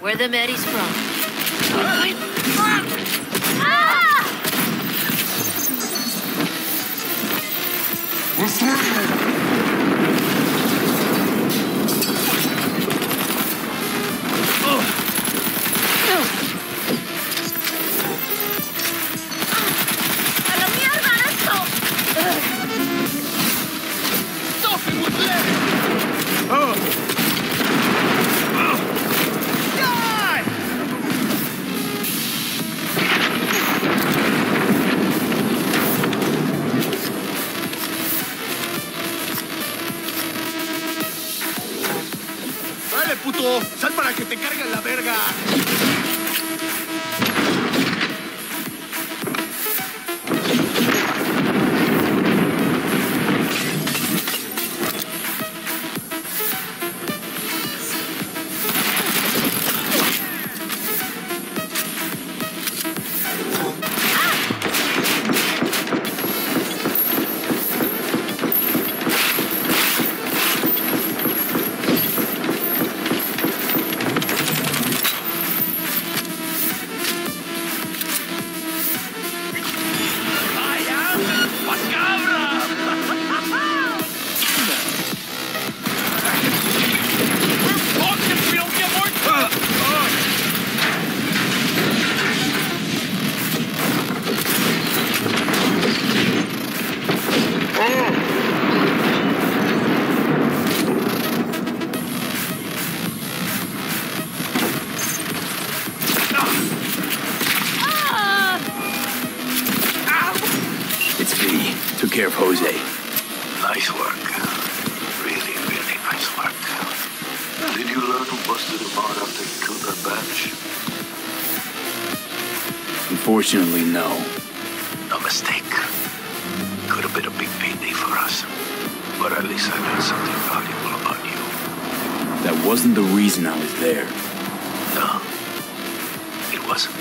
Where the Meddy's from. Ah! ¡A puto! ¡Sal para que te carguen la verga! Care of Jose. Nice work. Really, really nice work. Did you learn who busted him out after he killed that batch? Unfortunately, no. No mistake. Could have been a big payday for us. But at least I learned something valuable about you. That wasn't the reason I was there. No, it wasn't.